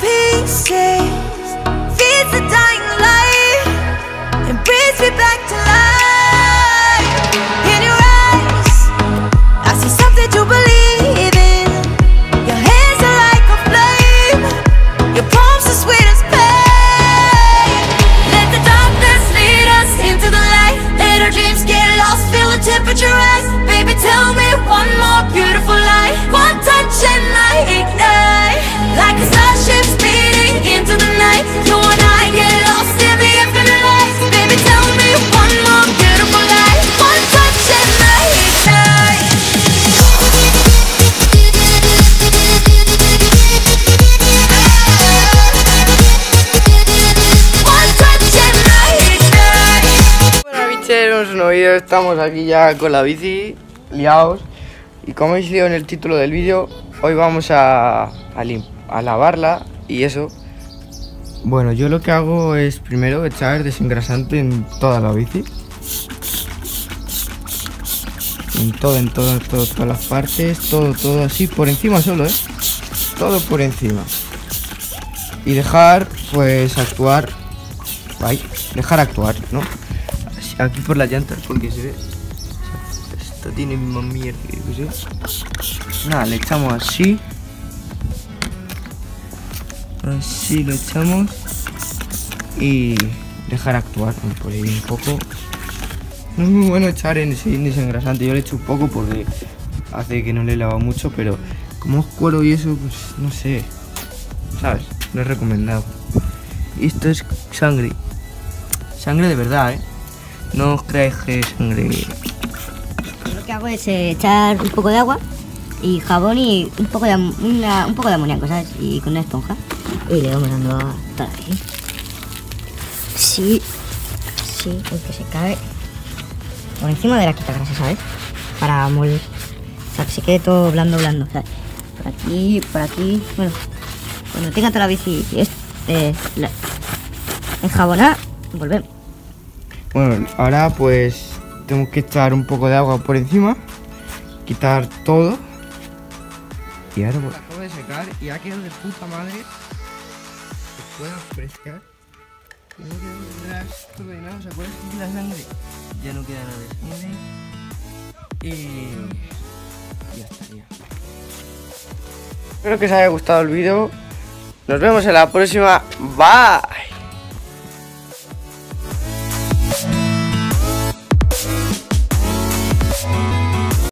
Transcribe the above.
pieces, feeds the dying light, and brings me back to life. In your eyes, I see something to believe in. Your hands are like a flame, your palms are sweet as pain. Let the darkness lead us into the light. Let our dreams get lost, feel the temperature rise. Baby, tell me bicheros, un vídeo, estamos aquí ya con la bici, liados Y como habéis leído en el título del vídeo, hoy vamos a, a, a lavarla y eso Bueno, yo lo que hago es primero echar desengrasante en toda la bici En todo, en todo, en todas las partes, todo, todo así, por encima solo, ¿eh? Todo por encima Y dejar, pues, actuar Ay, dejar actuar, ¿no? Aquí por las llantas, porque se ve. Esto tiene más mierda que sé. Nada, le echamos así. Así lo echamos. Y dejar actuar. Por ahí un poco. No es muy bueno echar en ese desengrasante. Yo le echo un poco porque hace que no le he lavado mucho, pero como es cuero y eso, pues no sé. ¿Sabes? No es recomendado. Y esto es sangre. Sangre de verdad, ¿eh? No os creáis que es sangre. Lo que hago es eh, echar un poco de agua y jabón y un poco de, una- un poco de amoníaco, ¿sabes? Y con una esponja. Y le vamos dando a toda la bici. Sí, sí, el que se cae por encima de la quita grasa, ¿sabes? Para moler. O sea, que se quede todo blando, blando, ¿sabes? Por aquí, por aquí. Bueno, cuando tenga toda la bici es, eh, la, enjabonar, volvemos. Bueno, ahora pues tengo que echar un poco de agua por encima, quitar todo. Y ahora pues. Acabo de secar y ha quedado de puta madre. Se puede frescar. Y no queda rastro de nada, ¿os acuerdas de la sangre? Ya no queda nada de sangre. Y ya estaría. Espero que os haya gustado el vídeo. Nos vemos en la próxima. Bye.